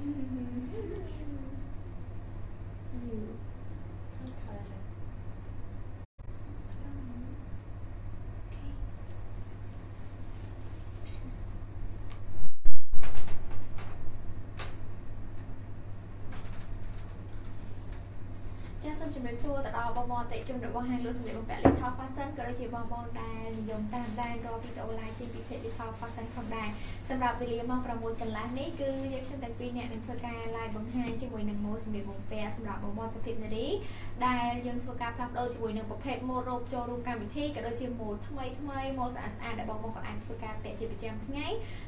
សូមជម្រាបសួរទៅដល់បងប្អូនអតិជនរបស់ហាងលក់សម្លៀកបំពាក់ Little Fashion ក៏ដូចជាបងប្អូនដែលនិយមតាមដានរាល់វីដេអូ live ចេញពី page Little Fashion ផងដែរ សម្រាប់វេលាម៉ោង6កន្លះនេះគឺយើងខ្ញុំទាំងពីរអ្នកនឹងធ្វើការ live បង្ហាញជាមួយនឹងម៉ូដសម្លៀកបំពាក់សម្រាប់បងប្អូនសុភាពនារីដែលយើងធ្វើការផ្លាស់ប្ដូរជាមួយនឹងប្រភេទម៉ូដរ៉ូបចូលរួមកម្មវិធីក៏ដូចជាម៉ូដថ្មីថ្មីម៉ូដស្អាតស្អាតដែលបងប្អូនក៏អាចធ្វើការពាក់ជាប្រចាំថ្ងៃ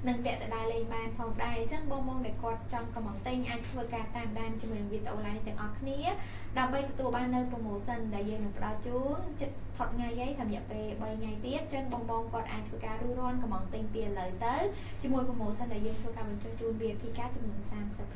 និងពាក់ទៅដើរលេងបានផងដែរអញ្ចឹងបងប្អូនដែលគាត់ចង់កំងទិញអាចធ្វើការតាមដានជាមួយនឹងវីដេអូ live ទាំងអស់គ្នាដើម្បីទទួលបាននៅ promotion ដែលយើងនឹងផ្ដល់ជូនចិត្តផុតថ្ងៃឯងតាមរយៈពេល3ថ្ងៃទៀតអញ្ចឹងបងបងគាត់អាចធ្វើការរួសរាន់កំងទិញពីឥឡូវទៅជាមួយ promotion ដែលយើងធ្វើការបញ្ចុះជូន VIP ការចំនួន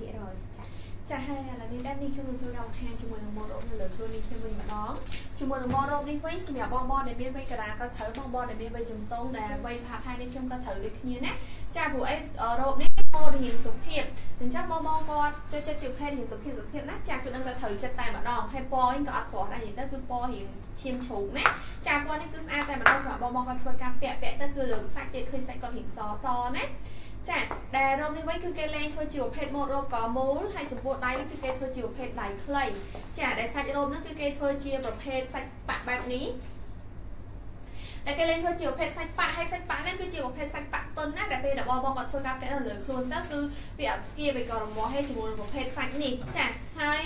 30%ចាហើយឥឡូវនេះដែរនេះខ្ញុំនឹងធ្វើការបង្ហាញជាមួយនឹងម៉ូដរ៉ូបនៅលើខ្លួននេះខ្ញុំវិញម្ដងជាមួយនឹងម៉ូដរ៉ូបនេះវិញសម្រាប់បងបងដែលមានវ័យកណ្ដាលក៏ត្រូវបងបងដែលមានវ័យជំទង់ដែលវ័យផាផាយនេះខ្ញុំក៏ត្រូវដូចគ្នាណាចាព្រោះអីរ៉ូបនេះ ម៉ូដរៀងសុភាពអញ្ចឹងបងបងគាត់ចូលចិត្តជាភេទរៀងសុភាពសុភាពណាចាគឺដឹងតែត្រូវចិត្តតែម្ដងហើយពណ៌នេះក៏អត់ស្រស់ដែរនិយាយទៅគឺពណ៌រៀងឈាមជ្រូកណាចាពណ៌នេះគឺស្អាតតែម្ដងសម្រាប់បងបងគាត់ធ្វើការពាក់ពាក់ទៅគឺលើសាច់ទៀតឃើញសាច់គាត់រៀងសសណាចាដែលរ៉ូបនេះវិញគឺគេលេងធ្វើជាប្រភេទម៉ូដរ៉ូបកមូលហើយចំពោះដៃវិញគឺគេធ្វើជាប្រភេទដៃខ្លីចាដែលសាច់រ៉ូបហ្នឹងគឺគេធ្វើជាប្រភេទសាច់បាក់បែបនេះ ដែលគេលេងធ្វើជាប្រភេទសាច់ប៉ាក់ហើយសាច់ប៉ាក់ហ្នឹងគឺជាប្រភេទសាច់ប៉ាក់ទុនណាដែលពេលដែលបងបងគាត់ធ្វើការពាក់នៅលើខ្លួនទៅគឺវាអត់ស្គៀវាក៏រមាស់ហើយជាមួយនឹងប្រភេទសាច់នេះចាហើយ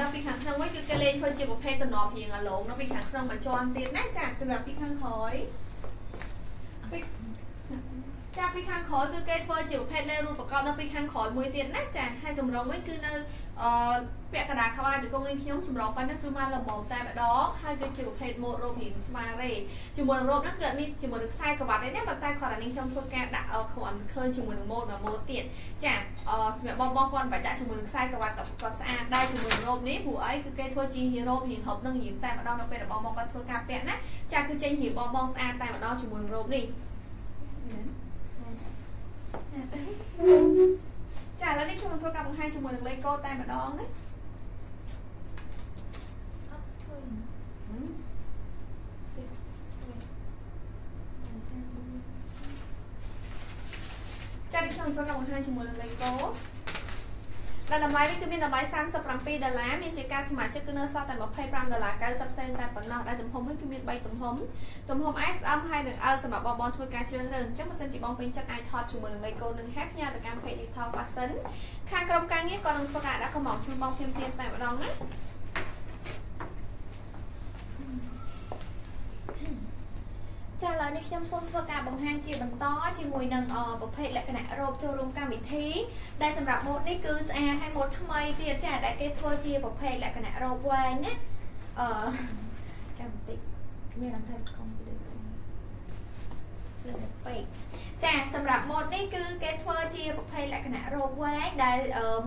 នៅពីខាងក្នុងវិញគឺគេលេងធ្វើជាប្រភេទតំណរៀងអាឡងនៅពីខាងក្នុងមួយជាន់ទៀតណាចាសម្រាប់ពីខាងក្រោយពី ចាពីខាងក្រោយគឺគេធ្វើជាប្រភេទលេរូបប្រកបនៅពីខាងក្រោយមួយទៀតណាចាហើយសម្រងវិញគឺនៅអឺពាក់កណ្ដាលក្បាលជង្គង់នេះខ្ញុំសម្រងប៉ុណ្ណឹងគឺមកល្មមតែម្ដងហើយគឺជាប្រភេទម៉ូដរូបរាងស្មារេជាមួយនឹងរូបហ្នឹងគឺនេះជាមួយនឹងខ្សែក្រវ៉ាត់ទេណាប៉ុន្តែគាត់អានេះខ្ញុំធ្វើការដាក់គ្រាន់ឃើញជាមួយនឹងម៉ូដមួយម៉ូដទៀតចាអឺសម្រាប់បងបងគាត់បាច់ដាក់ជាមួយនឹងខ្សែក្រវ៉ាត់ក៏គាត់ស្អាតដែរជាមួយនឹងរូបនេះព្រោះអីគឺគេធ្វើជាហេរ៉ូរាងហូបនឹងរាងតែម្ដងនៅពេលដែលបងបងគាត់ធ្វើការពាក់ណាចាគឺចេញរាងបងបងស្អាតតែម្ដងជាមួយនឹងរូបនេះ ចាឥឡូវនេះខ្ញុំនឹងធ្វើការបង្ហាញជាមួយនឹងលេខកូដតែម្ដងណាចាខ្ញុំធ្វើការបង្ហាញជាមួយនឹងលេខកូដ ដែលតម្លៃនេះគឺមានតម្លៃ37ដុល្លារមានជាការសមាជិកគឺនៅសល់តែ25ដុល្លារ90សេនតែប៉ុណ្ណោះដែលទំហំនេះគឺមាន3ទំហំទំហំ S M ហើយនិង L សម្រាប់បងបងធ្វើការជ្រើសរើសអញ្ចឹងបើសិនជាបងពេញចិត្តអាចថតជាមួយនឹងលេខកូដនឹង Hack ផ្ញើទៅកាន់ page Digital Fashion ខាងក្រុមការងារក៏នឹងធ្វើការដាក់កំងជូនបងភ្លាមៗតែម្ដងណា ចាឥឡូវនេះខ្ញុំសូមធ្វើការបង្ហាញជាបន្តជាមួយនឹងប្រភេទលក្ខណៈរ៉ូបចូលរួមកម្មវិធីដែលសម្រាប់ម៉ូដនេះគឺស្អាតហើយម៉ូដថ្មីទៀតចាដែលគេធ្វើជាប្រភេទលក្ខណៈរ៉ូបវែងណាអឺចាំបន្តិចមានអន្តរកុំពីលើលើពេកចាសម្រាប់ម៉ូដនេះគឺគេធ្វើជាប្រភេទលក្ខណៈរ៉ូបវែងដែល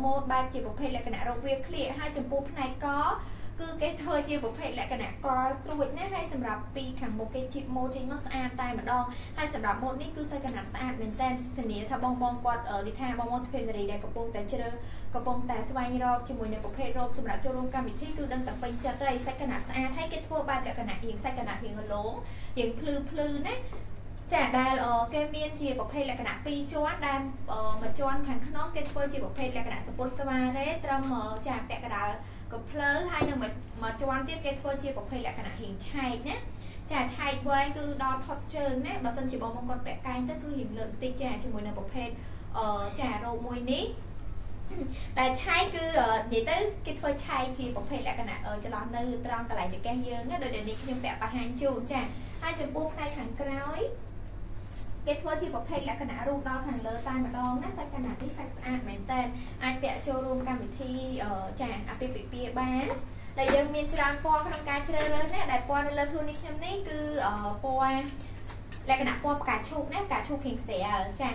ម៉ូដបែបជាប្រភេទលក្ខណៈរ៉ូបវាក្លៀកហើយចំពោះផ្នែកក គឺគេធ្វើជាប្រភេទលក្ខណៈកស្រួចណាហើយសម្រាប់ពីខាងមុខគេជីបម៉ូតចេញមកស្អាតតែម្ដងហើយសម្រាប់ម៉ូតនេះគឺសាច់កណាត់ស្អាតមែនតើធានាថាបងបងគាត់និយាយថាបងបងស្ភេតរីដែលកំពុងតែជ្រើកំពុងតែស្វែងរកជាមួយនៅប្រភេទរ៉ូបសម្រាប់ចូលរួមកម្មវិធីគឺដឹងតែពេញចិត្តហើយសាច់កណាត់ស្អាតហើយគេធ្វើបែបលក្ខណៈរៀងសាច់កណាត់រៀងរលោងរៀងភ្លឺភ្លឺណាចាដែលគេមានជាប្រភេទលក្ខណៈ2ជាន់ដែលមួយជាន់ខាងក្នុងគេធ្វើជាប្រភេទលក្ខណៈសពុតស្វារ៉េត្រឹមចាពាក់កដាល កំភ្លើហើយនឹងមួយជាន់ទៀតគេធ្វើជាប្រភេទលក្ខណៈរៀងឆែកណាចាឆែកវែងគឺដល់ផុតជើងណាបើសិនជាបងមកគាត់ពាក់កែងទៅគឺរៀងលើកតិចចាជាមួយនឹងប្រភេទអឺចារ៉ូមួយនេះតែឆែកគឺនិយាយទៅគេធ្វើឆែកជាប្រភេទលក្ខណៈចន្លោះនៅត្រង់កន្លែងចង្កេះយើងណាដូចនេះខ្ញុំពាក់បង្ហាញជូនចាហើយចំពោះផ្នែកខាងក្រោយ គេធ្វើជាប្រភេទលក្ខណៈរូបដល់ខាងលើតែម្ដងណាសាច់កណាត់នេះសាច់ស្អាតមែនតើអាចពាក់ចូលរួមកម្មវិធីចាអាពាហ៍ពិពាហ៍បានដែលយើងមានច្រើនពណ៌ក្នុងការជ្រើសរើសណាដែលពណ៌នៅលើខ្លួននេះខ្ញុំនេះគឺពណ៌លក្ខណៈពណ៌ផ្កាឈូកណាផ្កាឈូកខៀងស្រាលចា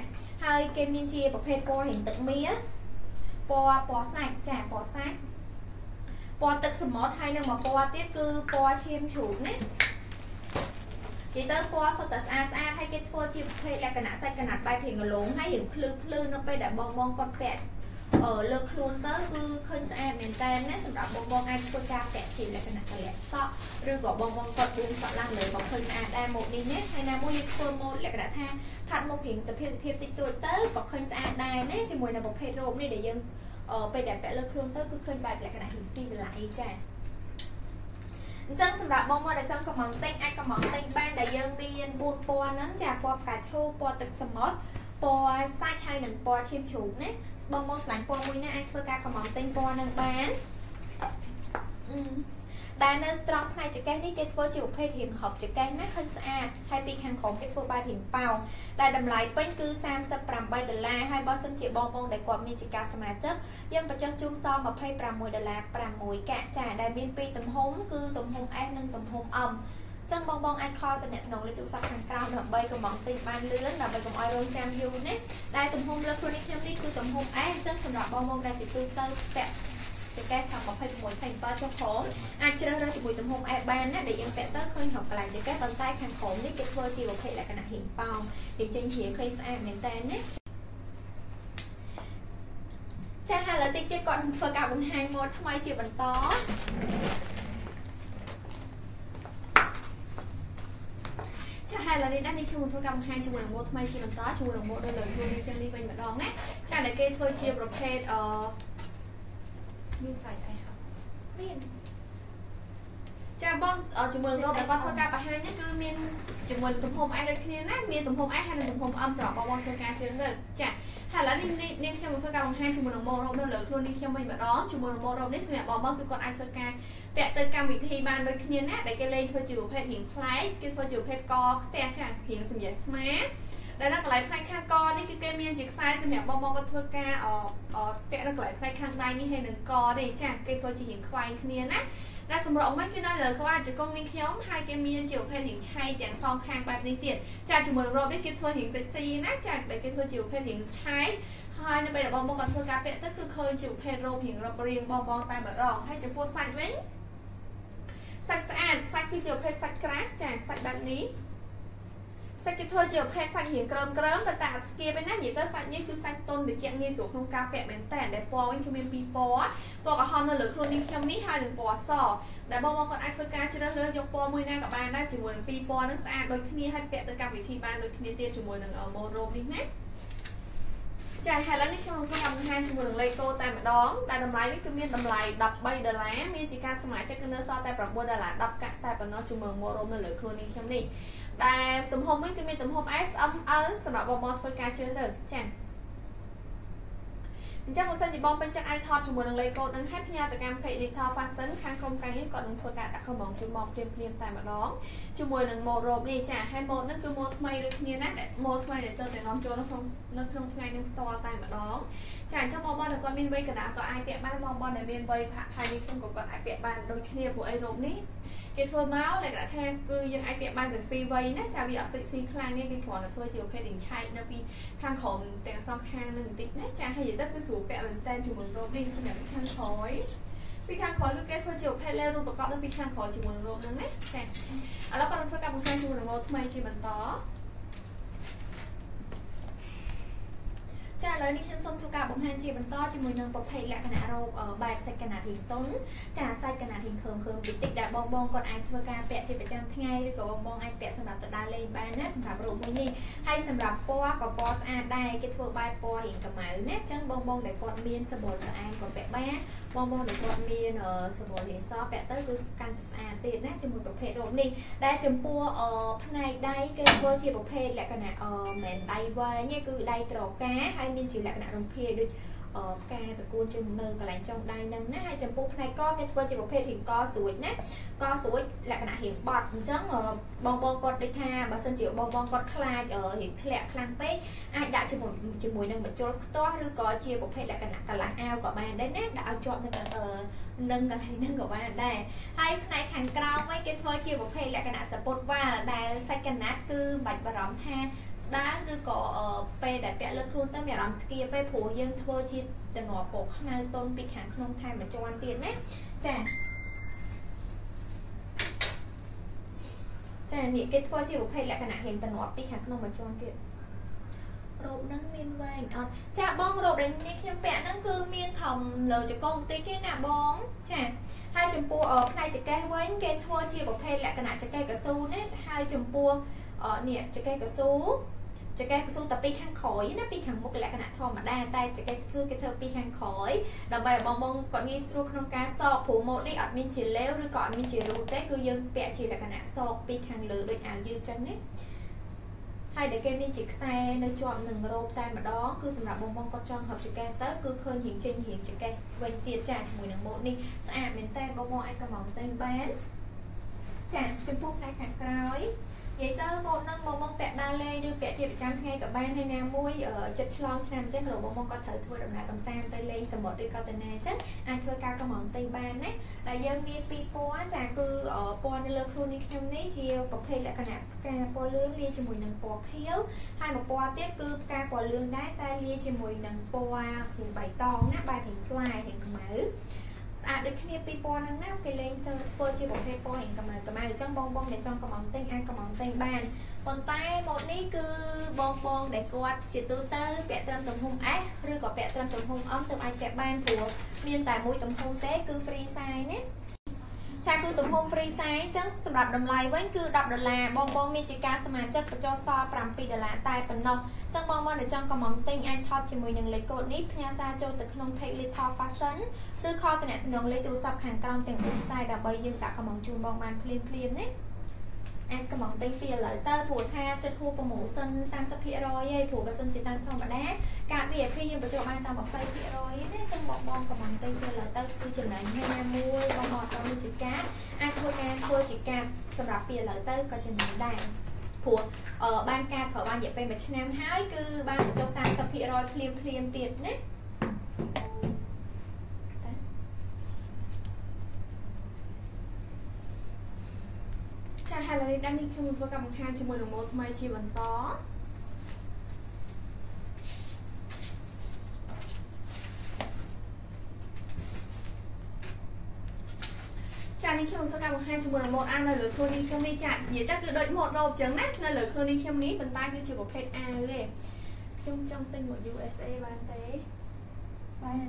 ហើយគេមានជាប្រភេទពណ៌រៀងទឹកមាពណ៌ពណ៌សាច់ចាពណ៌សាច់ពណ៌ទឹកសមុទ្រហើយនឹងមួយពណ៌ទៀតគឺពណ៌ឈាមជ្រូកណា និយាយទៅពណ៌សុទ្ធតែស្អាតស្អាតហើយគេធ្វើជាប្រភេទលក្ខណៈសាច់កណាត់បែបរៀងរលោងហើយរៀងភ្លឺភ្លឺនៅពេលដែលបងបងគាត់ពាក់អឺលើកខ្លួនទៅគឺឃើញស្អាតមែនតើណាសម្រាប់បងបងអាចធ្វើការពាក់ជាលក្ខណៈកលាក់សក់ឬក៏បងបងគាត់បួងសក់ឡើងលើមកឃើញស្អាតដែរម៉ូតនេះណាហើយណាមួយយើងធ្វើម៉ូតលក្ខណៈថាផាត់មុខរៀងសុភាពសុភាពតិចតួចទៅក៏ឃើញស្អាតដែរណាជាមួយនឹងប្រភេទរ៉ូបនេះដែលយើងអឺពេលដែលពាក់លើខ្លួនទៅគឺឃើញបែបលក្ខណៈហ៊ីពីវិល័យចា អញ្ចឹងសម្រាប់បងមកដែលចង់កំងទិញអាចកំងទិញបានដែលយើងមាន4ពណ៌ហ្នឹងចាពណ៌ផ្កាឈូពណ៌ទឹកសមុទ្រពណ៌សាច់ហើយនិងពណ៌ឈាមជ្រូកណាបងបងឆ្លាញ់ពណ៌មួយណាអាចធ្វើការកំងទិញពណ៌ហ្នឹងបាន ដែលនៅត្រង់ផ្នែកចង្កេះនេះគេធ្វើជាប្រភេទរៀងហប់ចង្កេះណាឃើញស្អាតហើយពីខាងក្រោមគេធ្វើបែបរៀងប៉ោងដែលតម្លៃពេញគឺ38ដុល្លារហើយបើសិនជាបងបងដែលគាត់មានជាការសមាជិកយើងបញ្ចុះជូនសល់26ដុល្លារ6កាក់ចាដែលមានពីរទំហំគឺទំហំ S និងទំហំ M ចឹងបងបងអាចខលតំណែងលេខទូរស័ព្ទខាងក្រោមដើម្បីកំងទិញបានលឿនដើម្បីកុំឲ្យរងចាំយូរណាដែលទំហំលើខ្លួននេះខ្ញុំនេះគឺទំហំ S អញ្ចឹងសម្រាប់បងបងដែលជាទូទៅពាក់ ចង្កេះខាង26 27ចុះក្រោមអាចជ្រើសរើសជាមួយទំហំ S បានណាដែលយើងពាក់ទៅឃើញរកកន្លែងចង្កេះប៉ុន្តែខាងក្រោមនេះគេធ្វើជាប្រភេទលក្ខណៈហ៊ីងប៉ោងគេចេញជាឃើញស្អាតមែនតើណាចាហើយឥឡូវតិចទៀតគាត់នឹងធ្វើការបង្ហាញម៉ូដថ្មីជាបន្តចាហើយឥឡូវនេះដែរនេះខ្ញុំធ្វើការបង្ហាញជាមួយនឹងម៉ូដថ្មីជាបន្តជាមួយនឹងម៉ូដនៅលើខ្លួននេះខ្ញុំនេះវិញម្ដងណាចាដែលគេធ្វើជាប្រភេទអឺ មានសាច់អីហ៎មានចាបងជាមួយនឹងរ៉ូបដែលគាត់ធ្វើការបង្ហាញនេះគឺមានជាមួយទំហំ S ដូចគ្នាណាមានទំហំ S ហើយនិងទំហំ M សម្រាប់បងបងធ្វើការជើងលើចាហើយឥឡូវនេះនេះខ្ញុំធ្វើការបង្ហាញជាមួយនឹងម៉ូរ៉ូបនៅលើខ្លួននេះខ្ញុំវិញម្ដងជាមួយនឹងម៉ូរ៉ូបនេះសម្រាប់បងបងគឺគាត់អាចធ្វើការពាក់ទៅកម្មវិធីបានដូចគ្នាណាដែលគេលេងធ្វើជាប្រភេទរៀងប្លែកគេធ្វើជាប្រភេទកខ្ទះចារៀងសម្រាប់ស្មា ដែលនៅកន្លែងផ្នែកខាងកនេះគឺគេមានជាខ្សែសម្រាប់បងបងគាត់ធ្វើការអឺពាក់នៅកន្លែងផ្នែកខាងដៃនេះហើយនឹងកនេះចាគេធ្វើជារៀងខ្វែងគ្នាណាដែលសម្រក់មិនគឺនៅលើក្បាលជង្គង់នេះខ្ញុំហើយគេមានជាប្រភេទរៀងឆៃទាំងសងខាងបែបនេះទៀតចាជាមួយនឹងរ៉ូបនេះគេធ្វើរៀងសិចស៊ីណាចាដែលគេធ្វើជាប្រភេទរៀងឆៃហើយនៅពេលបងបងគាត់ធ្វើការពាក់ទៅគឺឃើញជាប្រភេទរ៉ូបរៀងរឹបរៀងបងបងតែម្ដងហើយចំពោះសាច់វិញសាច់ស្អាតសាច់គឺជាប្រភេទសាច់ក្រាស់ចាសាច់បែបនេះ សាច់គេធ្វើជាប្រភេទសាច់រៀងក្រើមក្រើមតែតែអត់ស្គៀបឯណានិយាយទៅសាច់នេះគឺសាច់តុនត្រជាក់ងាយស្រួលក្នុងការពាក់មែនតើដែលពណ៌វិញគឺមានពីរពណ៌ពណ៌ក្រហមនៅលើខ្លួននេះខ្ញុំនេះហើយនឹងពណ៌សដែលបងប្អូនគាត់អាចធ្វើការជ្រើសរើសយកពណ៌មួយណាក៏បានដែរជាមួយនឹងពីរពណ៌ហ្នឹងស្អាតដូចគ្នាហើយពាក់ទៅកម្មវិធីបានដូចគ្នាទៀតជាមួយនឹងម៉ូរ៉ូបនេះណាចាហើយឥឡូវនេះខ្ញុំនឹងធ្វើការបង្ហាញជាមួយនឹងលេខកូដតែម្ដងដែលតម្លៃនេះគឺមានតម្លៃ13ដុល្លារមានជាការសមាជិកគឺនៅសល់តែ9ដុល្លារ10កាក់តែប៉ុណ្ណោះជាមួយនឹងម៉ូរ៉ូបនៅលើខ្លួននេះខ្ញុំនេះ ដែលទំហំវិញគឺមានទំហំ S M L សម្រាប់បងប្អូនធ្វើការជឿលើចា៎អញ្ចឹងបើសិនជាបងពេញចិត្តអាចថតជាមួយនឹងលេខកូដនឹងហើយផ្ញើទៅកាន់ page Digital Fashion ខាងក្រុមការងារគាត់នឹងធ្វើការដាក់កំងជូនមកព្រាមព្រាមតែម្ដងជាមួយនឹង mode robe នេះចាហើយ mode ហ្នឹងគឺ mode ថ្មីដូចគ្នាណា mode ថ្មីដែលទៅតែនាំចូលនៅក្នុងនៅក្នុងថ្ងៃនេះផ្ទាល់តែម្ដងចាអញ្ចឹងបងប្អូនដែលគាត់មានវ័យកណ្ដាលក៏អាចពាក់បានបងប្អូនដែលមានវ័យផាក់ផាយនេះខ្ញុំក៏គាត់អាចពាក់បានដូចគ្នាព្រោះអី robe នេះ គេធ្វើមកលក្ខណៈថាគឺយើងអាចពាក់បានទាំងពីរវ័យណាចាវាអត់សិចស៊ីខ្លាំងនេះគេគ្រាន់តែធ្វើជាប្រភេទដេញឆែកនៅពីខាងក្រោមទាំងសងខាងនឹងបន្តិចណាចាហើយទៅគឺស្រួលពាក់មែនតើជាមួយរ៉ូបនេះសម្រាប់ខាងក្រោយពីខាងក្រោយគឺគេធ្វើជាប្រភេទលេរូបប្រកបនៅពីខាងក្រោយជាមួយរ៉ូបហ្នឹងណាចាឥឡូវក៏នឹងធ្វើការបង្ហាញជាមួយរ៉ូបថ្មីជាបន្ត ចាឥឡូវនេះខ្ញុំសូមធ្វើការបង្ហាញជាបន្តជាមួយនឹងប្រភេទលក្ខណៈរ៉ូបបែបសាច់កណាត់រៀងតុងចាសាច់កណាត់រៀងខើមខើមតិចតិចដែលបងបងគាត់អាចធ្វើការពាក់ជាប្រចាំថ្ងៃឬក៏បងបងអាចពាក់សម្រាប់ទៅដើរលេងបានណាសម្រាប់រ៉ូបមួយនេះហើយសម្រាប់ពណ៌ក៏ពណ៌ស្អាតដែរគេធ្វើបែបពណ៌រៀងកម្ៅណាអញ្ចឹងបងបងដែលគាត់មានសម្បុរស្អាតក៏ពាក់បាន បងបងដែលគាត់មានសម្បុររាងសពាក់ទៅគឺកាន់តែស្អាតទៀតណាជាមួយប្រភេទរ៉ូបនេះដែលចំពោះផ្នែកដៃគេធ្វើជាប្រភេទលក្ខណៈមិនដៃវែងទេគឺដៃត្រកាហើយមានជាលក្ខណៈរំភាយដូច ផ្កាតកូនជើងនៅកន្លែងចុងដៃហ្នឹងណាហើយចំពោះផ្នែកកគេធ្វើជាប្រភេទរៀងកស្រួចណាកស្រួចលក្ខណៈរៀងបត់អញ្ចឹងបងបងគាត់ដូចថាបើសិនជាបងបងគាត់ខ្លាចរៀងធ្លាក់ខ្លាំងពេកអាចដាក់ជាមួយជាមួយនឹងបញ្ចុលខ្ទាស់ឬក៏ជាប្រភេទលក្ខណៈកន្លះអាវក៏បានដែរណាដាក់ឲ្យជាប់នឹងនឹងកន្លែងហ្នឹងក៏បានដែរហើយផ្នែកខាងក្រោមវិញគេធ្វើជាប្រភេទលក្ខណៈសពុតវ៉ាល់ដែលសាច់កណាត់គឺមិនបាច់បារម្ភថាស្ដើងឬក៏ពេលដែលពាក់លើខ្លួនទៅមានអារម្មណ៍ស្គៀពេព្រោះយើងធ្វើជាតំណពកខ្មៅតុនពីខាងក្នុងថែមមួយជាន់ទៀតណាចាចានេះគេធ្វើជាប្រភេទលក្ខណៈរៀងតំណពីខាងក្នុងមួយជាន់ទៀត រ៉ូបហ្នឹងមានវែងអត់ចាបងរ៉ូបដែលនេះខ្ញុំពាក់ហ្នឹងគឺមានធំលើចកងតិចទេណាបងចាហើយចំពោះផ្នែកចកេះវិញគេធ្វើជាប្រភេទលក្ខណៈចកេះកស៊ូណាហើយចំពោះនេះចកេះកស៊ូចកេះកស៊ូតែពីខាងក្រោយណាពីខាងមុខលក្ខណៈធម្មតាតែចកេះកស៊ូគេធ្វើពីខាងក្រោយដើម្បីឲ្យបងបងគាត់ងាយស្រួលក្នុងការសកព្រោះម៉ូតនេះអត់មានជាលេវឬក៏អត់មានជារូបទេគឺយើងពាក់ជាលក្ខណៈសកពីខាងលើដូចអាវយឺតចឹងណា ហើយដែលគេមានជាខ្សែនៅជាប់នឹងរ៉ូបតែម្ដងគឺសម្រាប់បងបងគាត់ចង់ហឹបចកេះទៅគឺឃើញរៀងចេញរៀងចកេះវិញទៀតចាជាមួយនឹងម៉ូតនេះស្អាតមែនតើបងបងអាចកំងតែងបានចាចំពោះផ្នែកខាងក្រោយ និយាយទៅម៉ូតហ្នឹងបងបងពាក់ដើរលេងឬពាក់ជាប្រចាំថ្ងៃក៏បានហើយណាមួយចិត្តឆ្លងឆ្នាំអញ្ចឹងលោកបងបងក៏ត្រូវធ្វើដំណើរកំសាន្តទៅលេងសមុទ្រឬក៏ទៅណាអញ្ចឹងអាចធ្វើការកំងទិញបានណាដែលយើងមានពីរពណ៌ចាគឺពណ៌នៅលើខ្លួននេះខ្ញុំនេះជាប្រភេទលក្ខណៈផ្កាពណ៌លឿងលាយជាមួយនឹងពណ៌ខៀវហើយមួយពណ៌ទៀតគឺផ្កាពណ៌លឿងដែរតែលាយជាមួយនឹងពណ៌រាងបៃតងណាបែបរាងស្វាយរាងខ្មៅ ស្អាតដូចគ្នាពីរពណ៌ហ្នឹងណាគេលេងធ្វើធ្វើជាប្រភេទពណ៌រៀងកម្ៅកម្ៅអញ្ចឹងបងបងដែលចង់កំងទិញអាចកំងទិញបានប៉ុន្តែម៉ូតនេះគឺបងបងដែលគាត់ជាទូទៅពាក់ត្រឹមទំហំ S ឬក៏ពាក់ត្រឹមទំហំ M ទៅអាចពាក់បានព្រោះមានតែមួយទំហំទេគឺ free size ណា ចាគឺទំហំ free size អញ្ចឹងសម្រាប់តម្លៃវិញគឺ10ដុល្លារបងបងមានជាការសមាជិកបញ្ចុះសល់7ដុល្លារតែប៉ុណ្ណោះអញ្ចឹងបងបងដែលចង់កំងទិញអាចថតជាមួយនឹងលេខកូដនេះផ្ញើសារចូលទៅក្នុង page Little Fashion ឬខលតំណងលេខទូរស័ព្ទខាងក្រោមទាំង4ខ្សែដើម្បីយើងដាក់កំងជូនបងបានភ្លាមភ្លាមណា អាចកំងទិញពីឥឡូវទៅព្រោះថាចិត្តហួរប្រម៉ូសិន30%ឯងព្រោះបើសិនជាតាមធម្មតាកាត VIP យើងបញ្ចុះបានតាម20%ណាចឹងបងបងកំងទិញពីឥឡូវទៅគឺចំណេញហើយណាមួយបងបងអត់មានជាកាតអាចធ្វើការធ្វើជាកាតសម្រាប់ពីឥឡូវទៅក៏ចំណេញដែរព្រោះបានការប្រើបានរយៈពេល1ឆ្នាំហើយគឺបានបញ្ចុះ30%ភ្លាមភ្លាមទៀតណា ចាហើយឡើយដល់នេះខ្ញុំធ្វើការបង្ហាញជាមួយនឹងម៉ូតថ្មីជាបន្តចានេះខ្ញុំធ្វើការបង្ហាញជាមួយនឹងម៉ូតអានៅលើខ្លួននេះខ្ញុំនេះចានិយាយទៅគឺដូចម៉ូតរ៉ូបអញ្ចឹងណានៅលើខ្លួននេះខ្ញុំនេះប៉ុន្តែគឺជាប្រភេទអាវទេខ្ញុំចង់ទិញមក USA បានទេបាន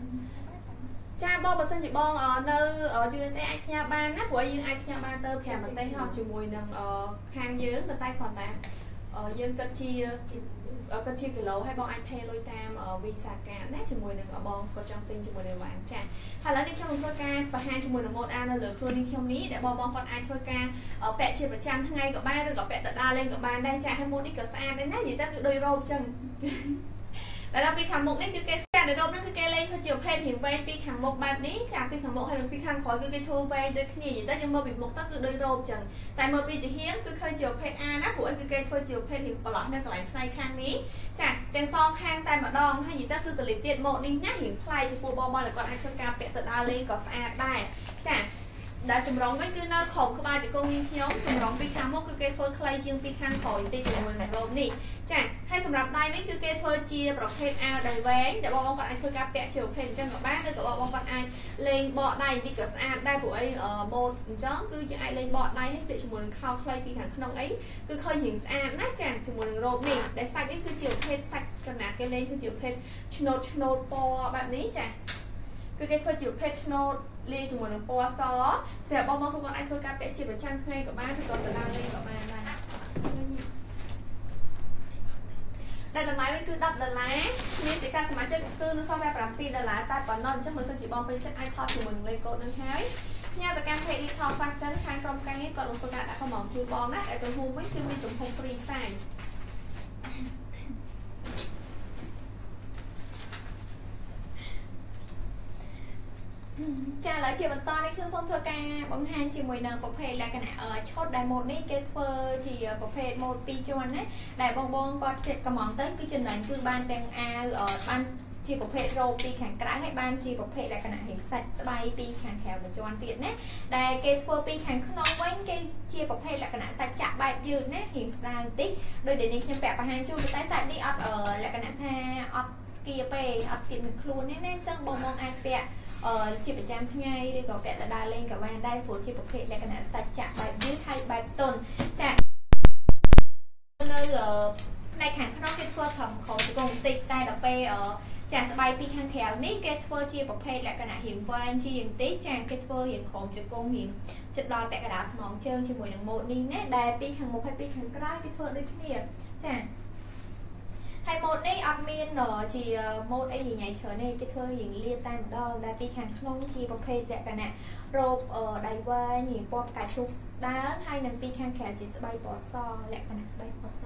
ចាបងបើសិនជាបងនៅ USA អាចផ្ញើបានណាព្រោះយើងអាចផ្ញើបានទៅ5ប្រទេសហោះជាមួយនឹងខាងយើងប៉ុន្តែគ្រាន់តែយើងគិតជាគិតជាគីឡូហើយបងអាច pay លុយតាម Visa card ណាជាមួយនឹងបងក៏ចង់ទិញជាមួយនឹងបានចាហើយឥឡូវនេះខ្ញុំនឹងធ្វើការបង្ហាញជាមួយនឹង mode A នៅលើខ្លួននេះខ្ញុំនេះដែលបងបងគាត់អាចធ្វើការពាក់ជាប្រចាំថ្ងៃក៏បានឬក៏ពាក់ទៅដើរលេងក៏បានដែរចាហើយ mode នេះក៏ស្អាតដែរណានិយាយទៅគឺដូចរ៉ូបអញ្ចឹង តែដល់ពីខាងមុខនេះគឺគេកាត់រ៉ូបហ្នឹងគឺគេលេងធ្វើជាប្រភេទរៀងវែងពីខាងមុខបែបនេះចាពីខាងមុខហើយនិងពីខាងក្រោយគឺគេធ្វើវែងដូចគ្នានិយាយទៅយើងមើលពីមុខទៅគឺដូចរ៉ូបចឹងតែមើលពីជាហៀងគឺឃើញជាប្រភេទ A ណាព្រោះអីគឺគេធ្វើជាប្រភេទរៀងប្រឡោះនៅកន្លែងផ្នែកខាងនេះចាទាំងសងខាងតែម្ដងហើយនិយាយទៅគឺកលិបទៀតមកនេះណារៀងប្លែកចំពោះបងមកគាត់អាចធ្វើការពាក់ទៅដើរលេងក៏ស្អាតដែរចា ដែលសម្រងវិញគឺនៅក្រោមក្បាលជង្គង់នេះខ្ញុំសម្រងពីខាងមុខគឺគេធ្វើខ្លីជាងពីខាងក្រោយបន្តិចជាមួយនឹងរ៉ូបនេះចាហើយសម្រាប់ដៃវិញគឺគេធ្វើជាប្រភេទអាវដៃវែងដែលបងប្អូនគាត់អាចធ្វើការពាក់ជាប្រភេទអញ្ចឹងក៏បានឬក៏បងប្អូនគាត់អាចលេងបកដៃបន្តិចក៏ស្អាតដែរព្រោះអីម៉ូតអញ្ចឹងគឺយើងអាចលេងបកដៃហើយស្ទាក់ជាមួយនឹងខោខ្លីពីខាងក្នុងអីគឺឃើញរៀងស្អាតណាស់ចាជាមួយនឹងរ៉ូបនេះដែលសាច់នេះគឺជាប្រភេទសាច់កណាត់គេលេងគឺជាប្រភេទឆ្នូតឆ្នូតពណ៌បែបនេះចាគឺគេធ្វើជាប្រភេទឆ្នូត លាយជាមួយនឹងពណ៌សសម្រាប់បងប្អូនគាត់អាចធ្វើការពាក់ជាប្រចាំថ្ងៃក៏បានឬក៏ទៅដើរលេងក៏បានដែរដែលតម្លៃវិញគឺ10ដុល្លារមានជាការសមាជិកគឺនៅសល់តែ7ដុល្លារតែប៉ុណ្ណោះអញ្ចឹងបើសិនជាបងពេញចិត្តអាចថតជាមួយនឹងលេខកូដនឹងហើយផ្ញើទៅកាន់ page Digital Fashion ខាងក្រុមការងារគាត់នឹងធ្វើការដាក់កំងជូនបងណាដែលទំហំវិញគឺមានទំហំ free size ចាឥឡូវជាបន្តនេះខ្ញុំសូមធ្វើការបង្ហាញជាមួយនឹងប្រភេទលក្ខណៈឈុតដែលម៉ូតនេះគេធ្វើជាប្រភេទម៉ូត2ជាន់ណាដែលបងបងគាត់ចិត្តកំងទៅគឺចំណេញគឺបានទាំងអាវបានជាប្រភេទរ៉ូពីខាងក្រៅហើយបានជាប្រភេទលក្ខណៈរាងសាច់ស្បៃពីខាងក្រៅបញ្ជាន់ទៀតណាដែលគេធ្វើពីខាងក្នុងវិញគេជាប្រភេទលក្ខណៈសាច់ចាក់បែបយឺតណារាងស្ដើងតិចដូចដែលនេះខ្ញុំពាក់បង្ហាញជូនតែសាច់នេះអត់លក្ខណៈថាអត់ស្គៀពេអត់ស្គៀមិនខ្លួនទេណាអញ្ចឹងបងបងអាចពាក់ ជាប្រចាំថ្ងៃឬក៏ពាក់ទៅដើរលេងក៏បានដែរព្រោះជាប្រភេទលក្ខណៈសាច់ចាក់បែបយឺតហើយបែបទន់ចាក់នៅផ្នែកខាងក្នុងគេធ្វើត្រឹមក្រោមជង្គង់បន្តិចតែដល់ពេលចាស្បែកពីខាងក្រៅនេះគេធ្វើជាប្រភេទលក្ខណៈរៀងវែងជាងបន្តិចចាគេធ្វើរៀងក្រោមជង្គង់រៀងចិត្តដល់ពាក់កណ្ដាលស្មងជើងជាមួយនឹងម៉ូតនេះណាដែលពីខាងមុខហើយពីខាងក្រៅគេធ្វើដូចគ្នាចា ហើយម៉ូតនេះអត់មានជាម៉ូតអីញ៉ៃច្រើនទេគេធ្វើរៀងលាតតែម្ដងដែលពីខាងក្នុងជាប្រភេទលក្ខណៈរ៉ូបដៃវែងរៀងពណ៌ផ្កាឈូកស្ដើងហើយនឹងពីខាងក្រៅជាស្បែកពណ៌សលក្ខណៈស្បែកពណ៌ស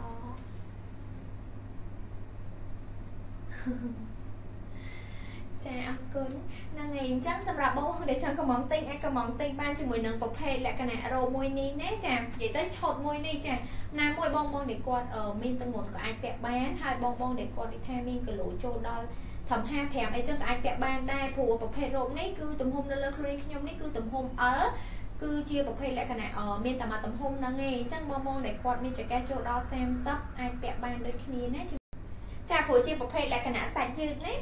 ចាអរគុណហ្នឹងហើយអញ្ចឹងសម្រាប់បងប្អូនដែលចង់កំងទិញអាចកំងទិញបានជាមួយនឹងប្រភេទលក្ខណៈរ៉ូមួយនេះណាចានិយាយទៅឆូតមួយនេះចាណាមួយបងបងដែលគាត់មានទម្ងន់ក៏អាចពាក់បានហើយបងបងដែលគាត់និយាយថាមានគីឡូចូលដល់ធំ55អីចឹងក៏អាចពាក់បានដែរព្រោះប្រភេទរ៉ូនេះគឺទំហំនៅលើខ្លួនខ្ញុំនេះគឺទំហំ L គឺជាប្រភេទលក្ខណៈមានតែមួយទំហំហ្នឹងឯងអញ្ចឹងបងបងដែលគាត់មានចង្កេះចូលដល់30អាចពាក់បានដូចគ្នាណាចាព្រោះជាប្រភេទលក្ខណៈសាច់យឺតណា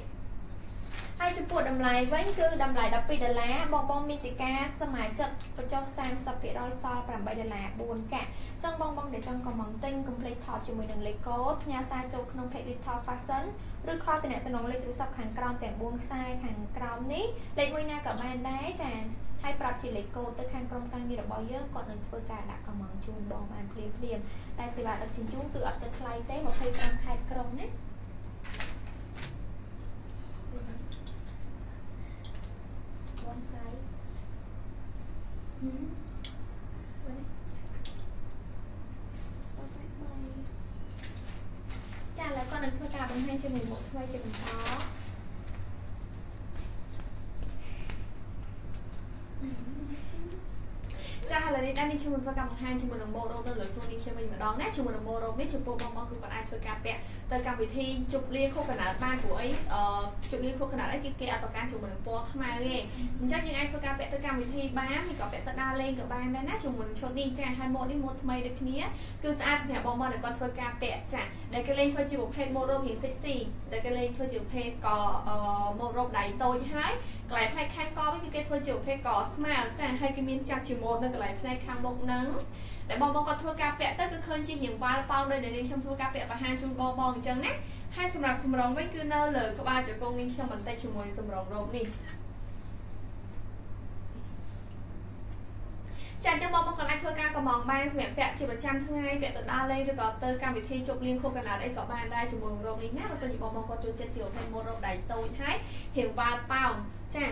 ហើយចំពោះតម្លៃវិញគឺតម្លៃ12ដុល្លារបងបងមានជាការសមាជិកបញ្ចុះ30%សល់8ដុល្លារ4កាក់ចង់បងបងដែលចង់កំងទិញ complete ថតជាមួយនឹងលេខកូដផ្ញើសារចូលក្នុង page Little Fashion ឬខលតំណតំណងលេខទូរស័ព្ទខាងក្រោមទាំង4ខ្សែខាងក្រោមនេះលេខមួយណាក៏បានដែរចា៎ហើយប្រាប់ជាលេខកូដទៅខាងក្រុមការងាររបស់យើងគាត់នឹងធ្វើការដាក់កំងជូនបងបានភ្លាមភ្លាមតែសេវាដឹកជញ្ជូនគឺអត់គិតថ្លៃទេ25ខែក្រុងណា 2011 thôi chị mình có ឡូវនេះដែរនេះខ្ញុំធ្វើការបង្ហាញជាមួយនឹងម៉ូរ៉ូបនៅលើខ្លួននេះខ្ញុំវិញម្ដងណាជាមួយនឹងម៉ូរ៉ូបនេះចំពោះបងប្អូនគឺគាត់អាចធ្វើការពាក់ទៅកម្មវិធីជប់លៀខុសកណ្ដាលបានព្រោះអីអឺជប់លៀខុសកណ្ដាលអីគេគេអត់ប្រកាន់ជាមួយនឹងពណ៌ខ្មៅទេអញ្ចឹងយើងអាចធ្វើការពាក់ទៅកម្មវិធីបានឬក៏ពាក់ទៅដើរលេងក៏បានដែរណាជាមួយនឹងឈុតនេះចាហើយម៉ូតនេះម៉ូតថ្មីដូចគ្នាគឺស្អាតសម្រាប់បងប្អូនដែលគាត់ធ្វើការពាក់ចាដែលគេលេងធ្វើជាប្រភេទម៉ូតរ៉ូបរៀងសិចស៊ីដែលគេលេងធ្វើជាប្រភេទក៏ម៉ូតរ៉ូបដៃតូចហើយកន្លែងផ្នែកខាងកវិញគឺគេធ្វើជាប្រភេទក៏ស្មើចាហើយគេមានចាប់ជាម៉ូតនៅកន្លែងផ្នែកខាងមុខហ្នឹងដែលបងបងគាត់ធ្វើការពាក់ទៅគឺឃើញជារៀងវ៉ាល់ប៉ោងដោយដែលខ្ញុំធ្វើការពាក់បង្ហាញជូនបងបងអញ្ចឹងណាហើយសម្រាប់សម្រងវិញគឺនៅលើក្បាលជង្គង់នេះខ្ញុំបន្តិចជាមួយសម្រងរ៉ូបនេះចាអញ្ចឹងបងប្អូនគាត់អាចធ្វើ ការកំងបានសម្រាប់ពាក់ជាប្រចាំថ្ងៃពាក់ទៅដើរលេងឬក៏ទៅកម្មវិធីជប់លៀងខុសកណ្ដាលអីក៏បានដែរជាមួយរ៉ូបនេះណាបើសិនជាបងប្អូនគាត់ចូលចិត្តជាប្រភេទម៉ូតរ៉ូបដៃតូចហើយរៀងវ៉ាល់ប៉ោងចា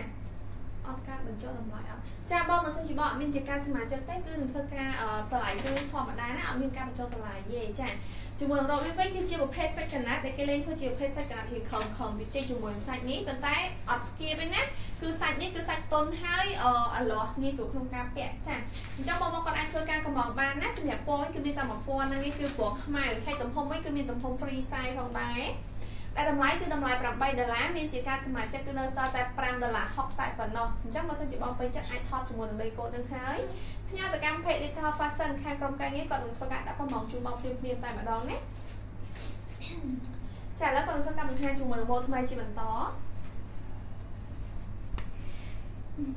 អត់ការបញ្ចុះតម្លៃអត់ចាបងបើសិនជាបងអត់មានជាការសមាជិកទេគឺនឹងធ្វើការតម្លៃគឺធម្មតាណាអត់មានការបញ្ចុះតម្លៃទេចា ជាមួយរ៉ូបនេះវិញគឺជាប្រភេទសាច់កណាត់ដែលគេលេងធ្វើជាប្រភេទសាច់កណាត់រៀងខំខំតិចជាមួយសាច់នេះប៉ុន្តែអត់ស្គៀបទេណាគឺសាច់នេះគឺសាច់តុនហើយអលាស់ងាយស្រួលក្នុងការពាក់ចាអញ្ចឹងបងប្អូនគាត់អាចធ្វើការកំងបានណាសម្រាប់ពណ៌គឺមានតែមួយពណ៌ហ្នឹងនេះគឺពណ៌ខ្មៅហើយទំហំវិញគឺមានទំហំ free size ផងដែរ តែតម្លៃគឺតម្លៃ8ដុល្លារមានជាការសមាជិកគឺនៅសល់តែ5ដុល្លារ60តែប៉ុណ្ណោះអញ្ចឹងបើសិនជាបងពេញចិត្តអាចថតជាមួយនឹងលេខកូដនឹងហើយផ្ញើទៅកម្ម page Digital Fashion ខាងក្រុមការងារគាត់នឹងធ្វើការដាក់កំងជូនមកភ្លាមៗតែម្ដងណាចាឥឡូវគាត់នឹងធ្វើការបង្ហាញជាមួយនឹងម៉ូដថ្មីជាបន្ត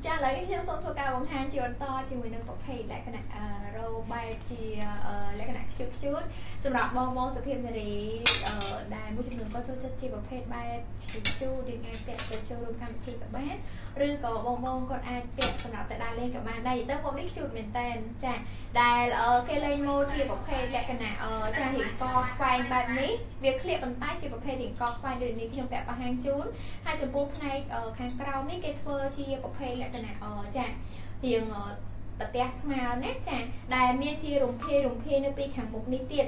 ចាឥឡូវនេះខ្ញុំសូមធ្វើការបង្ហាញជាបន្តជាមួយនឹងប្រភេទលក្ខណៈរ៉ូបែបជាលក្ខណៈខ្ជូតខ្ជូតសម្រាប់បងបងសុភាពនារីដែលមួយចំនួនក៏ចូលចិត្តជាប្រភេទបែបខ្ជូតខ្ជូតយើងអាចពាក់ទៅចូលរួមកម្មវិធីក៏បានឬក៏បងបងគាត់អាចពាក់សម្រាប់ទៅដើរលេងក៏បានដែរទៅមកនេះខ្ជូតមែនតើចាដែលគេលេងម៉ូដជាប្រភេទលក្ខណៈចារៀងកខ្វែងបែបនេះវាក្លៀកប៉ុន្តែជាប្រភេទរៀងកខ្វែងដូចនេះខ្ញុំពាក់បង្ហាញជូនហើយចំពោះផ្នែកខាងក្រោមនេះគេធ្វើជាប្រភេទលក្ខណៈចារៀងប្រទះស្មើណាចាដែលមានជារំភាយរំភាយនៅពីខាងមុខនេះទៀត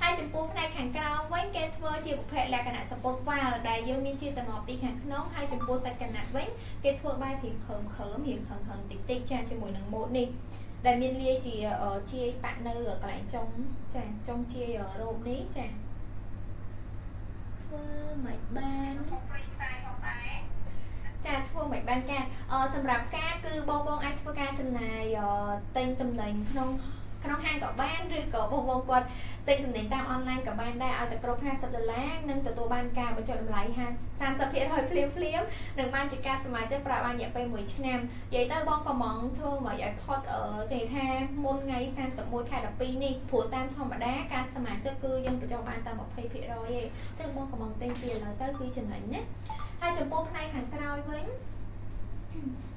ហើយចំពោះផ្នែកខាងក្រោមវិញគេធ្វើជាប្រភេទលក្ខណៈសពុតវ៉ាល់ដែលយើងមានជាតំណពីខាងក្នុងហើយចំពោះសាច់កណាត់វិញគេធ្វើបែបរៀងខើមខើមរៀងខឹងខឹងតិចតិចចាជាមួយនឹងម៉ូតនេះដែលមានលាយជាជាយប៉ាក់នៅកន្លែងចុងចាចុងជាយរ៉ូបនេះចាធ្វើមិនបាន ចាធ្វើមិនបានកាតសម្រាប់កាតគឺបងបងអាចធ្វើការចំណាយទិញតំណែងក្នុងក្នុងហាងក៏បានឬក៏បងប្អូនគាត់ទិញទំនិញតាមអនឡាញក៏បានដែរឲ្យតែគ្រប់50ដុល្លារនិងទទួលបានការបញ្ចុះតម្លៃ30%ភ្លាមភ្លាមនិងបានជាការសមាជិកប្រើបានរយៈពេល1ឆ្នាំនិយាយទៅបងកំងធ្វើមកឲ្យផុតនិយាយថាមុនថ្ងៃ31ខែ12នេះព្រោះតាមធម្មតាការសមាជិកគឺយើងបញ្ចុះបានតែ20%ទេអញ្ចឹងបងកំងទិញពីឥឡូវទៅគឺចំណេញណា ហើយចំពោះផ្នែកខាងក្រោយវិញ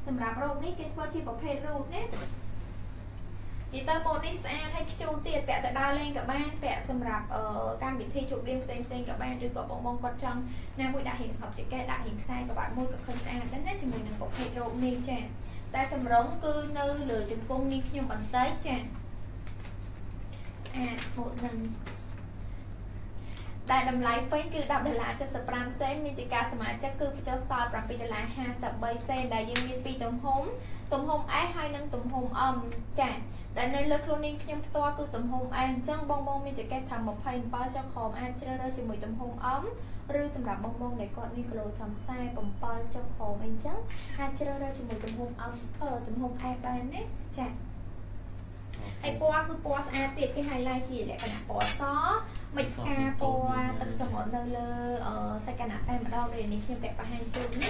សម្រាប់រោគនេះគេធ្វើជាប្រភេទរោគណានិយាយទៅម៉ូតនេះស្អាតហើយខ្ជូតទៀតពាក់ទៅដើរលេងក៏បានពាក់សម្រាប់កម្មវិធីជប់លៀងផ្សេងផ្សេងក៏បានឬក៏បងបងគាត់ចង់ណាមួយដាក់រៀងខប់ចកែដាក់រៀងខ្សែក៏បានមួយក៏ឃើញស្អាតដែរណាជាមួយនឹងប្រភេទរោគនេះចាតែសម្រងគឺនៅលើជង្គង់នេះខ្ញុំបន្តិចចាស្អាតម៉ូតនឹង ដែលតម្លៃពេញគឺ10ដុល្លារ75សេនមានជាការសមាជិកគឺបញ្ចុះសល់7ដុល្លារ53សេនដែលយើងមានពីរទំហំទំហំ S ហើយនិងទំហំ M ចាដែលនៅលើខ្លួននេះខ្ញុំផ្ទាល់គឺទំហំ S អញ្ចឹងបងបងមានចង្កេះថា27ចុះក្រោមអាចជ្រើសរើសជាមួយទំហំ M ឬសម្រាប់បងបងដែលគាត់មានគីឡូថា47ចុះក្រោមអីចឹងអាចជ្រើសរើសជាមួយទំហំ M អឺទំហំ S បានណាចា ហើយពណ៌គឺពណ៌ស្អាតទៀតគេ highlight ជាលក្ខណៈពណ៌សមិនផ្កាពណ៌ទឹកសមុទ្រនៅលើសាច់កណាត់តែម្ដងដូចនេះខ្ញុំពាក់បង្ហាញជូនណា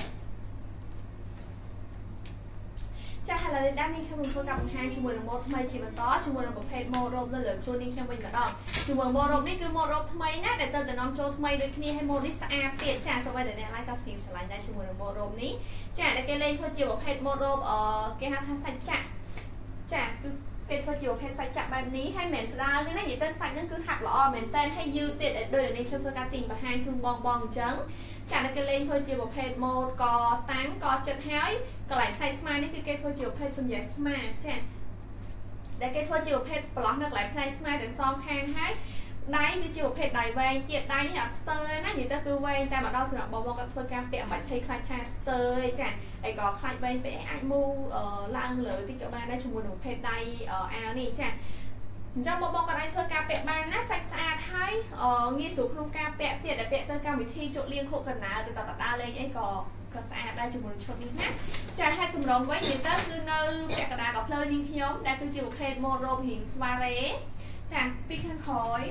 ចាឥឡូវនេះនេះខ្ញុំនឹងធ្វើការបង្ហាញជាមួយនឹងម៉ូដថ្មីជាបន្តជាមួយនឹងប្រភេទម៉ូដរ៉ូបនៅលើខ្លួននេះខ្ញុំវិញម្ដងជាមួយម៉ូដរ៉ូបនេះគឺម៉ូដរ៉ូបថ្មីណាដែលទៅតំណចូលថ្មីដូចគ្នាហើយម៉ូដនេះស្អាតទៀតចាសូម្បីតែអ្នកឡាយក៏ស្គីស្រឡាញ់ដែរជាមួយនឹងម៉ូដរ៉ូបនេះចាដែលគេលេងធ្វើជាប្រភេទម៉ូដរ៉ូបអឺគេហៅថាសាច់ចាក់ចាគឺ គេធ្វើជាប្រភេទសាច់ចាក់បែបនេះហើយមិនស្ដាលទេណានិយាយទៅសាច់ហ្នឹងគឺហាក់ល្អមែនតើហើយយឺតទៀតដូចនេះខ្ញុំធ្វើការទីងបង្ហាញជូនបងបងអញ្ចឹងចាតែគេលេងធ្វើជាប្រភេទម៉ូតកតាំងកចិត្តហើយកន្លែងផ្នែកស្មានេះគឺគេធ្វើជាប្រភេទសម្រាប់ស្មាចាដែលគេធ្វើជាប្រភេទប្រឡោះនៅកន្លែងផ្នែកស្មាទាំងសងខាងហើយ ដៃគឺជាប្រភេទដៃវែងទៀតដៃនេះអត់ស្ទើរណានិយាយទៅគឺវែងតែម្ដងសម្រាប់បងបងគាត់ធ្វើការពាក់មិនបាច់ភ័យខ្លាចថាស្ទើរទេចាហើយក៏ខ្លាចវែងពេកអាចមូឡើងលើតិចក៏បានដែរជាមួយនឹងប្រភេទដៃអាវនេះចាអញ្ចឹងបងបងគាត់អាចធ្វើការពាក់បានណាសាច់ស្អាតហើយងាយស្រួលក្នុងការពាក់ទៀតដែលពាក់ទៅកម្មវិធីជក់លៀងខុកកណ្ដាលឬក៏តដាលេងអីក៏ក៏ស្អាតដែរជាមួយនឹងឈុតនេះណាចាហេតុសម្រងវិញនិយាយទៅគឺនៅពាក់កណ្ដាលក៏ភ្លើនាងខ្ញុំដែលគឺជាប្រភេទម៉ូដរ៉ូបរៀងស្វារ៉េ ចាពីខាងក្រោយ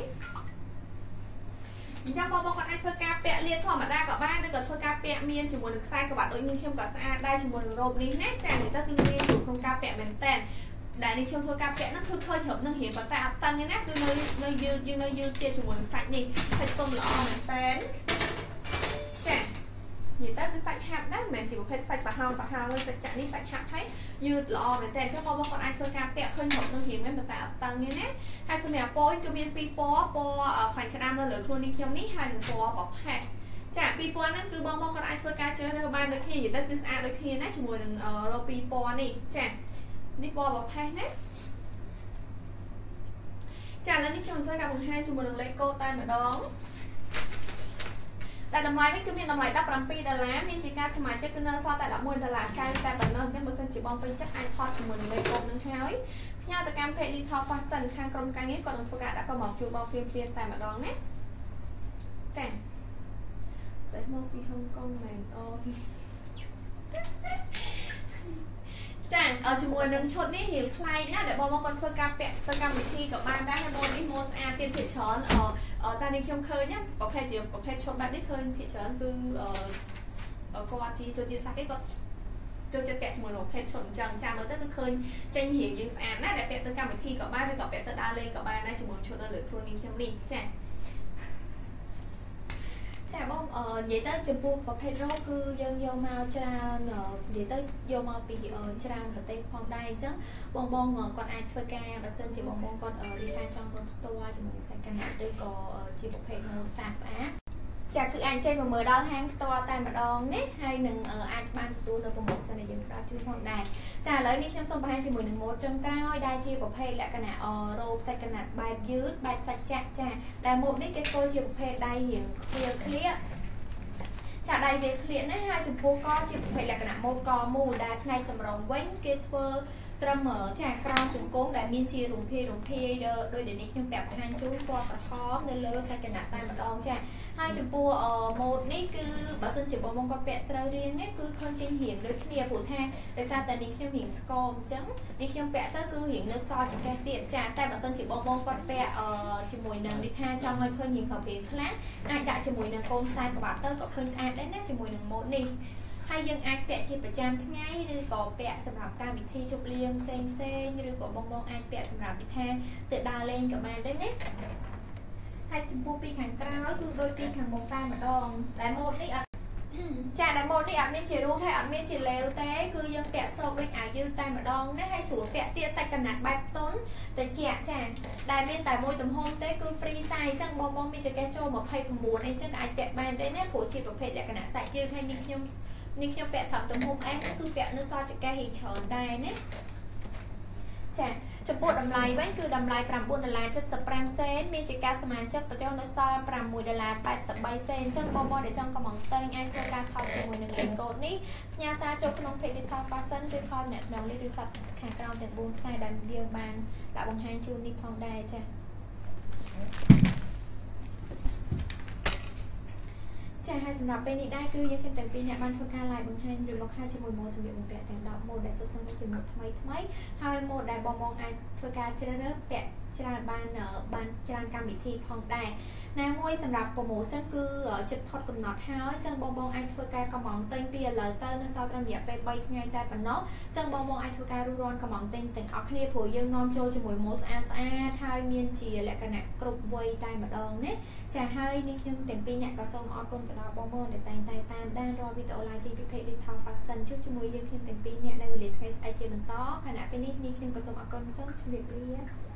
អញ្ចឹងបងប្អូនគាត់អាចធ្វើការពាក់លាតធម្មតាក៏បានឬក៏ធ្វើការពាក់មានជាមួយនឹងខ្សែក្បាត់ដូចនេះខ្ញុំក៏ស្អាតដែរជាមួយនឹងរ៉ូបនេះណាចានិយាយទៅគឺងាយស្រួលក្នុងការពាក់មែនតើដែលនេះខ្ញុំធ្វើការពាក់ហ្នឹងគឺឃើញរឹបនឹងរៀងប៉ុន្តែអត់តឹងទេណាគឺនៅនៅយឺតយើងនៅយឺតទៀតជាមួយនឹងសាច់នេះសាច់ទុំល្អមែនតើចា និយាយទៅគឺសាច់ហាត់ដែរមិនមែនជាប្រភេទសាច់ប្រហោងប្រហោងទេសាច់ចាក់នេះសាច់ហាត់ហើយយឺតល្អមែនតើអញ្ចឹងបងប្អូនគាត់អាចធ្វើការពាក់ឃើញរឹបនឹងរៀងមែនប៉ុន្តែអត់តឹងទេណាហើយសម្រាប់ពណ៌គឺមានពីរពណ៌ពណ៌ខ្លាញ់ក្តាមនៅលើខ្លួននេះខ្ញុំនេះហើយនិងពណ៌ប្រផេះចាពីពណ៌ហ្នឹងគឺបងប្អូនគាត់អាចធ្វើការជ្រើសរើសបានដូចគ្នានិយាយទៅគឺស្អាតដូចគ្នាណាជាមួយនឹងរ៉ូពីរពណ៌នេះចានេះពណ៌ប្រផេះណាចាឥឡូវនេះខ្ញុំធ្វើការបង្ហាញជាមួយនឹងលេខកូដតែម្ដង តែតម្លៃវិញគឺមានតម្លៃ17ដុល្លារមានជាការសមាជិកគឺនៅសល់តែ11ដុល្លារ90តែប៉ុណ្ណោះអញ្ចឹងបើសិនជាបងពេញចិត្តអាចថតជាមួយនឹងលេខកូដនឹងហើយផ្ញើទៅកាន់ page Little Fashion ខាងក្រុមការងារគាត់នឹងធ្វើការដាក់កំងជូនបងភ្លាមភ្លាមតែម្ដងណាចាតែមកពីហុងកុងមែនអូ ចាជាមួយនឹងឈុតនេះរៀងប្លែកណាស់ដែលបងប្អូនគាត់ធ្វើការពាក់ទៅកម្មវិធីក៏បានដែរហើយម៉ូតនេះម៉ូតស្អាតទៀតភាគច្រើនអឺតែនេះខ្ញុំឃើញណាប្រភេទជាប្រភេទឈុតបែបនេះឃើញភាគច្រើនគឺអឺគាត់ជាចូលជាសាក់គេគាត់ចូលចិត្តពាក់ជាមួយនឹងប្រភេទឈុតអញ្ចឹងចាំមើលទៅគឺឃើញចេញរៀងយើងស្អាតណាស់ដែលពាក់ទៅកម្មវិធីក៏បានឬក៏ពាក់ទៅដើរលេងក៏បានដែរជាមួយឈុតនៅលើខ្លួននេះខ្ញុំនេះចា ចាបងនិយាយទៅចំពោះប្រភេទរ៉ូគឺយើងយកមកច្រើននិយាយទៅយកមកពីច្រើនប្រទេសផងដែរអញ្ចឹងបងបងគាត់អាចធ្វើការបើសិនជាបងបងគាត់រៀនការចង់មើលផ្ទាល់ជាមួយសាច់កណាត់ឬក៏ជាប្រភេទម៉ូតស្អាតស្អាត ចាគឺអាចចេញមកមើលដល់ហាងផ្ទាល់តែម្ដងណាហើយនឹងអាចបានទទួលនៅប្រម៉ូសិនដែលយើងផ្ដល់ជូនផងដែរចាឥឡូវនេះខ្ញុំសូមបង្ហាញជាមួយនឹងម៉ូតចុងក្រោយដែលជាប្រភេទលក្ខណៈរ៉ូបសាច់កណាត់បែបយឺតបែបសាច់ចាក់ចាដែលម៉ូតនេះគេធ្វើជាប្រភេទដៃរៀងឃ្លៀឃ្លៀចាដៃវាឃ្លៀណាហើយចំពោះកជាប្រភេទលក្ខណៈម៉ូតកមូលដែលផ្នែកសម្រងវិញគេធ្វើ ត្រឹមចាក្រោមជង្គង់ដែលមានជារំភាយរំភាយដោយដែលនេះខ្ញុំប្រាប់បង្ហាញជូនពណ៌ក្រហមនៅលើសាច់កណាត់តែម្ដងចាហើយចំពោះម៉ូតនេះគឺបើសិនជាបងបងគាត់ពាក់ត្រូវរៀងនេះគឺឃើញចេញរៀងដូចគ្នាព្រោះថាដោយសារតែនេះខ្ញុំរៀងស្គមអញ្ចឹងនេះខ្ញុំពាក់ទៅគឺរៀងនៅសចង្កេះទៀតចាតែបើសិនជាបងបងគាត់ពាក់ជាមួយនឹងនេះថាចង់ឲ្យឃើញរៀងក្រពីខ្លាំងអាចដាក់ជាមួយនឹងកូនខ្សែក្បាត់ទៅក៏ឃើញស្អាតដែរណាជាមួយនឹងម៉ូតនេះ ហើយយើងអាចពាក់ជាប្រចាំថ្ងៃឬក៏ពាក់សម្រាប់កម្មវិធីជប់លៀងផ្សេងផ្សេងឬក៏បងបងអាចពាក់សម្រាប់ពិធីទៅដើរលេងក៏បានដែរណាហើយចំពោះពីខាងក្រោយគឺដូចពីខាងមុខតែម្ដងតែម៉ូតនេះអត់ចាដែលម៉ូតនេះអត់មានជារូងហើយអត់មានជាលេវទេគឺយើងពាក់សោកដូចអាវយឺតតែម្ដងណាហើយស្រួលពាក់ទៀតសាច់កណាត់បែបតុនតិចចាដែលមានតែមួយទំហំទេគឺ free size អញ្ចឹងបងបងមានចង្កេះចូល29អីចឹងអាចពាក់បានដែរណាព្រោះជាប្រភេទលក្ខណៈសាច់យឺតហើយនេះខ្ញុំ នេះខ្ញុំពាក់ត្រឹមទំហំ S គឺពាក់នៅសចង្កេះហីច្រើនដែរណាចាចំពោះតម្លៃវិញគឺតម្លៃ9ដុល្លារ75សេនមានជាការសមាជិកបញ្ចុះនៅសល់6ដុល្លារ83សេនអញ្ចឹងបងប្អូនដែលចង់កំងតេងអាចធ្វើការថតជាមួយនឹងលេខកូដនេះផ្ញើសារចូលក្នុង page Digital Fashion ឬ call អ្នកក្នុងនេះឬសັບខាងក្រោមទាំង4ខ្សែដែលយើងបានដាក់បង្ហាញជូននេះផងដែរចា៎ ចាហើយសម្រាប់ពេលនេះដែរគឺយើងខ្ញុំទាំងពីរអ្នកបានធ្វើការ live បង្ហាញឬមកហើយជាមួយម៉ូដសម្លៀកបំពាក់ទាំង10ម៉ូដដែលសុទ្ធសឹងជាម៉ូដថ្មីថ្មីហើយម៉ូដដែលបងបងអាចធ្វើការជ្រើសរើសពាក់ ច្រើនបានបានច្រើនកម្មវិធីផងដែរណាមួយសម្រាប់ promotion គឺចិត្តផុតកំណត់ហើយចឹងបងបងអាចធ្វើការកំងទិញពីឥឡូវទៅនៅសល់ត្រឹមរយៈពេល3ថ្ងៃតែប៉ុណ្ណោះចឹងបងបងអាចធ្វើការរួសរាន់កំងទិញទាំងអស់គ្នាព្រោះយើងនាំចូលជាមួយម៉ូស្អាតស្អាតហើយមានជាលក្ខណៈគ្រប់វ័យតែម្ដងណាចាហើយនេះខ្ញុំទាំងពីរអ្នកក៏សូមអរគុណទៅដល់បងប្អូនដែលតែងតែតាមដានរាល់វីដេអូ live ចេញពី page Little Fashion ជួបជាមួយយើងខ្ញុំទាំងពីរអ្នកនៅវេលាថ្ងៃស្អែកជាបន្តខណៈពេលនេះនេះខ្ញុំក៏សូមអរគុណសូមជម្រាបលា